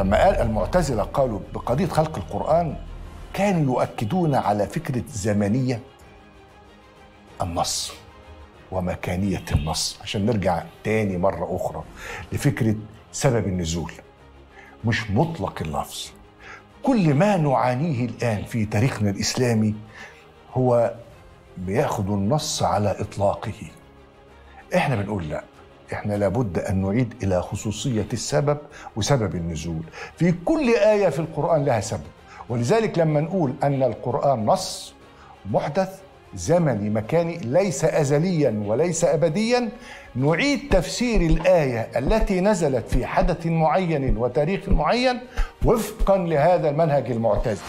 لما قال المعتزلة قالوا بقضية خلق القرآن كانوا يؤكدون على فكرة زمنية النص ومكانية النص. عشان نرجع تاني مرة أخرى لفكرة سبب النزول. مش مطلق اللفظ. كل ما نعانيه الآن في تاريخنا الإسلامي هو بياخد النص على إطلاقه. إحنا بنقول لا. إحنا لابد أن نعيد إلى خصوصية السبب وسبب النزول. في كل آية في القرآن لها سبب. ولذلك لما نقول أن القرآن نص محدث زمني مكاني ليس ازليا وليس ابديا نعيد تفسير الآية التي نزلت في حدث معين وتاريخ معين وفقا لهذا المنهج المعتزلي